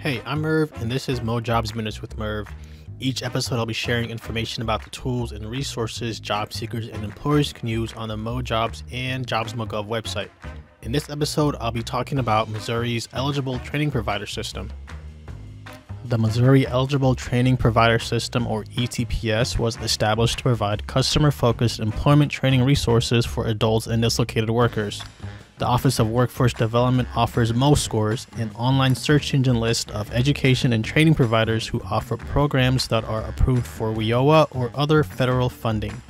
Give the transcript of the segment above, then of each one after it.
Hey, I'm Merv, and this is Mo Jobs Minutes with Merv. Each episode, I'll be sharing information about the tools and resources job seekers and employers can use on the Mo Jobs and JobsMoGov website. In this episode, I'll be talking about Missouri's eligible training provider system. The Missouri Eligible Training Provider System, or ETPS, was established to provide customer focused employment training resources for adults and dislocated workers. The Office of Workforce Development offers MoScores, an online search engine list of education and training providers who offer programs that are approved for WIOA or other federal funding.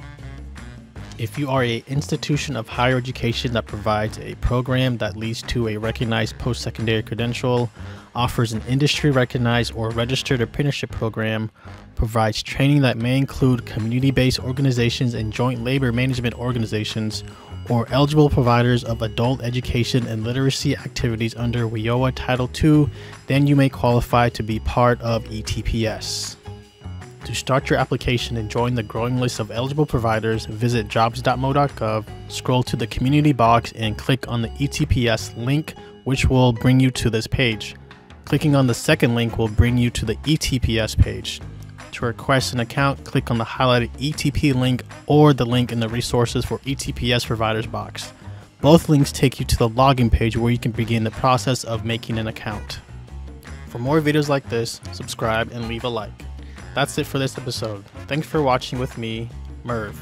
If you are a institution of higher education that provides a program that leads to a recognized post-secondary credential, offers an industry recognized or registered apprenticeship program, provides training that may include community-based organizations and joint labor management organizations, or eligible providers of adult education and literacy activities under WIOA Title II, then you may qualify to be part of ETPS. To start your application and join the growing list of eligible providers, visit jobs.mo.gov, scroll to the community box, and click on the ETPS link, which will bring you to this page. Clicking on the second link will bring you to the ETPS page. To request an account, click on the highlighted ETP link or the link in the resources for ETPS providers box. Both links take you to the login page where you can begin the process of making an account. For more videos like this, subscribe and leave a like. That's it for this episode. Thanks for watching with me, Merv.